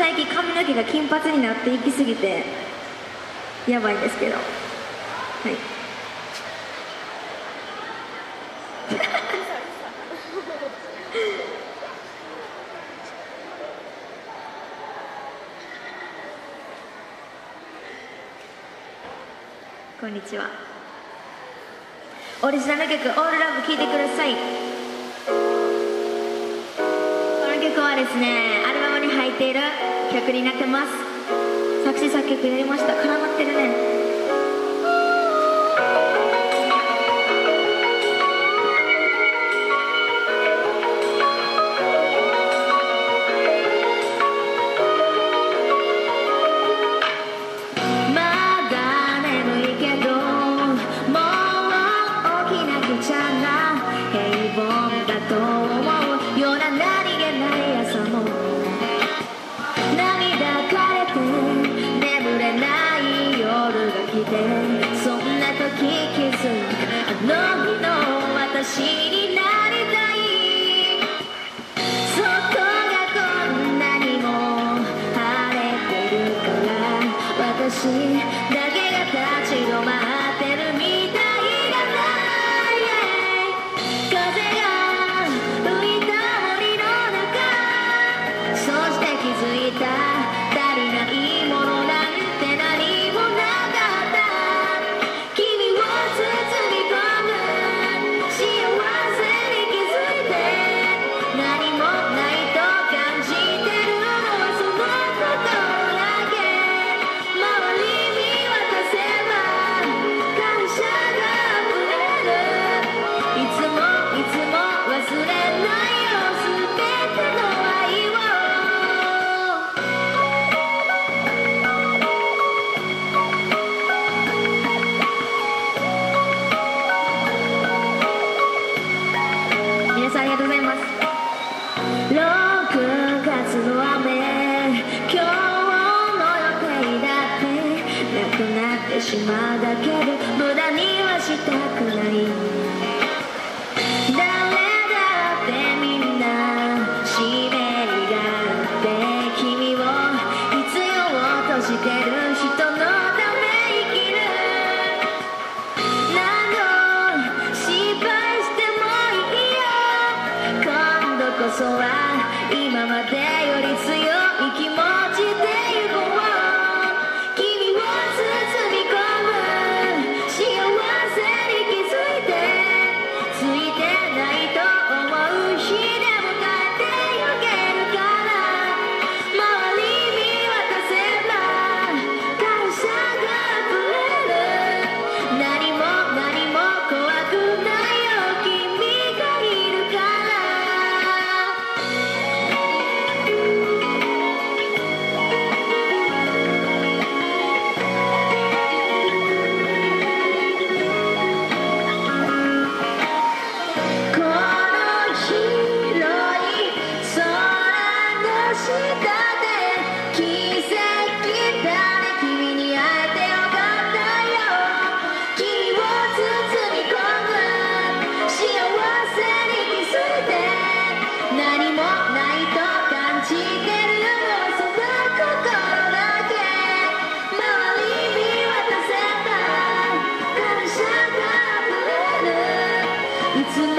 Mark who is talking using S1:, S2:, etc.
S1: 最近髪の毛が金髪になっていきすぎてやばいんですけど。はい。こんにちは。オリジナル曲「オールラブ聴いてください。この曲はですねに入っている曲になってます。作詞作曲やりました。絡まってるね。まだ眠いけどもう起きなくちゃな平凡だと see. 暇だけど無駄にはしたくない。誰だってみんな湿りがあって君を必要としてる人のため生きる。何度失敗してもいいよ今度こそは It's